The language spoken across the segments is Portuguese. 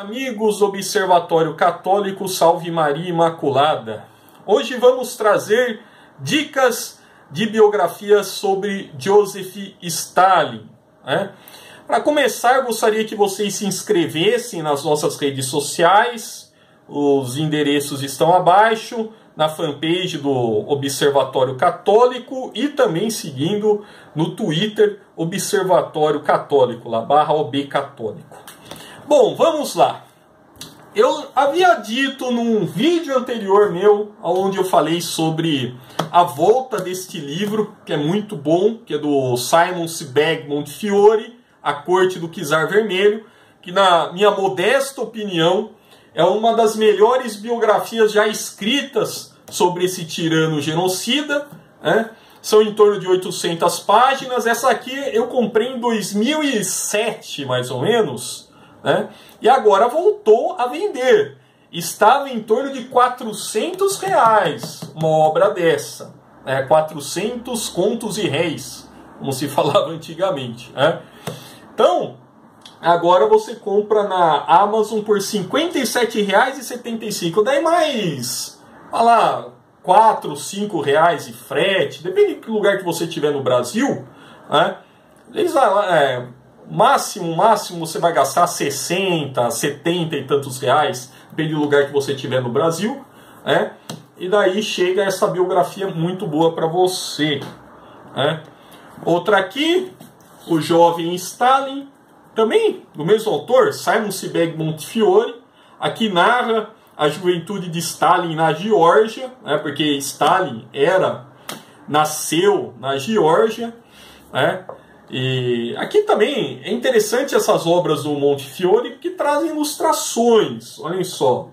Amigos do Observatório Católico Salve Maria Imaculada. Hoje vamos trazer dicas de biografias sobre Joseph Stalin. Né? Para começar, gostaria que vocês se inscrevessem nas nossas redes sociais. Os endereços estão abaixo na fanpage do Observatório Católico e também seguindo no Twitter Observatório Católico, lá barra OB Católico. Bom, vamos lá. Eu havia dito num vídeo anterior meu, onde eu falei sobre a volta deste livro, que é muito bom, que é do Simon Sebag Montefiore, A Corte do Czar Vermelho, que na minha modesta opinião é uma das melhores biografias já escritas sobre esse tirano genocida. Né? São em torno de 800 páginas. Essa aqui eu comprei em 2007, mais ou menos. Né? E agora voltou a vender. Estava em torno de 400 reais uma obra dessa. Né? 400 contos e réis, como se falava antigamente. Né? Então, agora você compra na Amazon por R$ 57,75. Daí mais, lá, 4, 5 reais de frete, depende do lugar que você tiver no Brasil. Né? Eles, é, máximo, máximo você vai gastar 60, 70 e tantos reais, do lugar que você tiver no Brasil, né? E daí chega essa biografia muito boa para você, né? Outra aqui, o jovem Stalin, também do mesmo autor, Simon Sebag Montefiore, aqui narra a juventude de Stalin na Geórgia, né? Porque Stalin era nasceu na Geórgia, né? E aqui também é interessante essas obras do Montefiore que trazem ilustrações. Olhem só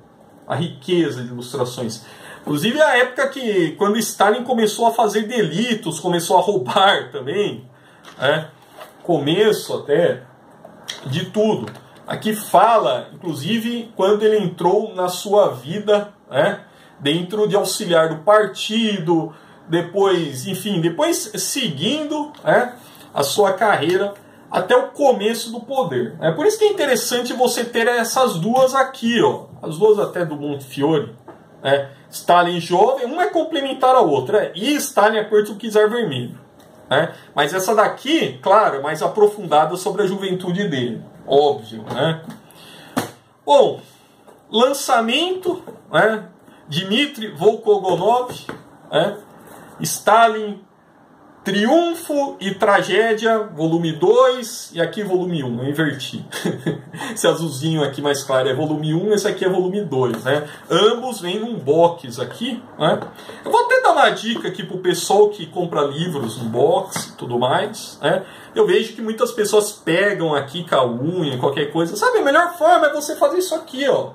a riqueza de ilustrações. Inclusive a época que quando Stalin começou a fazer delitos, começou a roubar também, né? começo até de tudo. Aqui fala, inclusive, quando ele entrou na sua vida, né? dentro de auxiliar do partido, depois, enfim, depois seguindo, né? A sua carreira até o começo do poder. É por isso que é interessante você ter essas duas aqui, ó, as duas até do Montefiore. Né? Stalin jovem, uma é complementar a outra, e Stalin é Czar Vermelho. Né? Mas essa daqui, claro, é mais aprofundada sobre a juventude dele, óbvio. Né? Bom, lançamento, né? Dmitry Volkogonov, né? Stalin Triunfo e Tragédia, volume 2, e aqui volume 1, eu inverti. esse azulzinho aqui mais claro é volume 1, esse aqui é volume 2, né? Ambos vêm num box aqui, né? Eu vou até dar uma dica aqui pro pessoal que compra livros no box e tudo mais, né? Eu vejo que muitas pessoas pegam aqui com a unha, qualquer coisa. Sabe, a melhor forma é você fazer isso aqui, ó.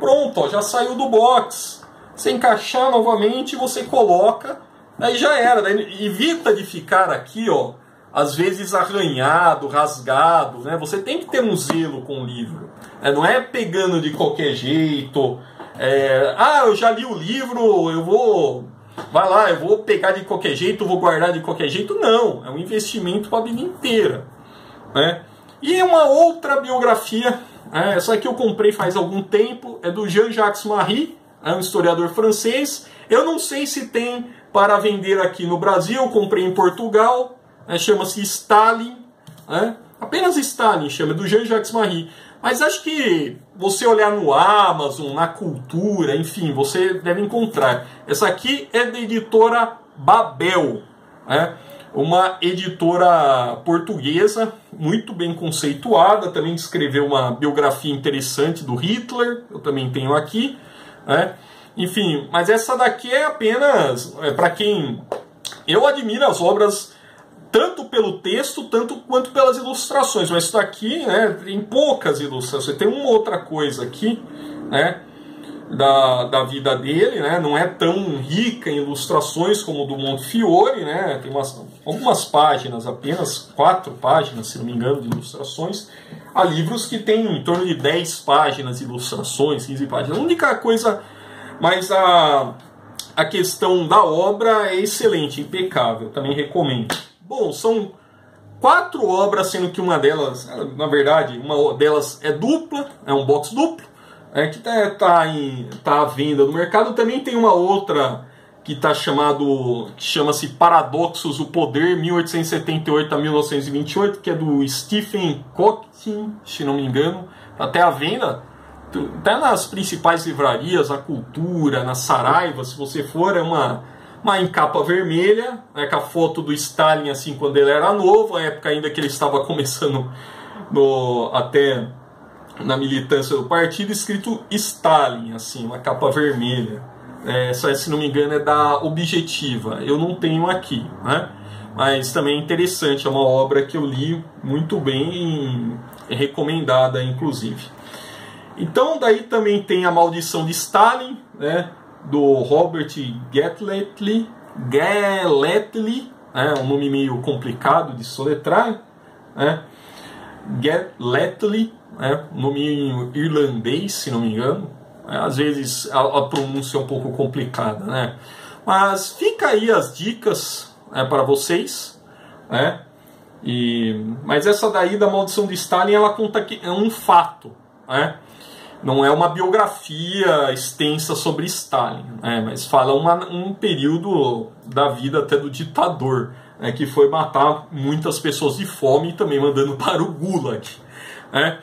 Pronto, ó, já saiu do box. Você encaixar novamente, você coloca Aí já era, daí evita de ficar aqui, ó, às vezes arranhado, rasgado, né? Você tem que ter um zelo com o livro. Né? Não é pegando de qualquer jeito. É, ah, eu já li o livro, eu vou. Vai lá, eu vou pegar de qualquer jeito, vou guardar de qualquer jeito. Não, é um investimento para a vida inteira. Né? E uma outra biografia, né? essa aqui eu comprei faz algum tempo, é do Jean-Jacques Marie, é um historiador francês. Eu não sei se tem para vender aqui no Brasil, comprei em Portugal, né, chama-se Stalin, né, apenas Stalin, chama, do Jean-Jacques Marie. Mas acho que você olhar no Amazon, na Cultura, enfim, você deve encontrar. Essa aqui é da editora Babel, né, uma editora portuguesa, muito bem conceituada, também escreveu uma biografia interessante do Hitler, eu também tenho aqui. Né? Enfim, mas essa daqui é apenas é, para quem eu admiro as obras tanto pelo texto, tanto quanto pelas ilustrações. Mas isso daqui, né, tem poucas ilustrações. Tem uma outra coisa aqui, né, da, da vida dele, né, não é tão rica em ilustrações como do Montefiore, né, tem umas, algumas páginas, apenas quatro páginas, se não me engano, de ilustrações. Há livros que têm em torno de 10 páginas de ilustrações, 15 páginas. A única coisa mas a, a questão da obra é excelente, impecável, também recomendo. Bom, são quatro obras, sendo que uma delas, na verdade, uma delas é dupla, é um box duplo, é, que está tá em, tá à venda no mercado. Também tem uma outra que está chamado, que chama-se Paradoxos o Poder, 1878 a 1928, que é do Stephen Hawking, se não me engano, tá até à venda, até nas principais livrarias, na Cultura, na Saraiva, se você for, é uma, uma em capa vermelha, né, com a foto do Stalin assim quando ele era novo, a época ainda que ele estava começando no, até na militância do partido, escrito Stalin, assim, uma capa vermelha. É, essa, se não me engano, é da Objetiva. Eu não tenho aqui, né? Mas também é interessante, é uma obra que eu li muito bem, recomendada, inclusive. Então, daí também tem A Maldição de Stalin, né? Do Robert Getletly, Getletly, né? um nome meio complicado de soletrar, né? Getletly, né? um nome irlandês, se não me engano, é, às vezes a, a, pronúncia é um pouco complicada, né? Mas fica aí as dicas né, para vocês, né? E, mas essa daí da maldição de Stalin, ela conta que é um fato, né? Não é uma biografia extensa sobre Stalin, né? mas fala uma, um período da vida até do ditador, né? que foi matar muitas pessoas de fome e também mandando para o Gulag. Né?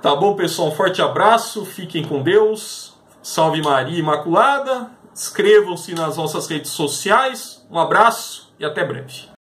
Tá bom, pessoal? Um forte abraço, fiquem com Deus. Salve Maria Imaculada. Inscrevam-se nas nossas redes sociais. Um abraço e até breve.